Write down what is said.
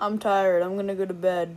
I'm tired. I'm gonna go to bed.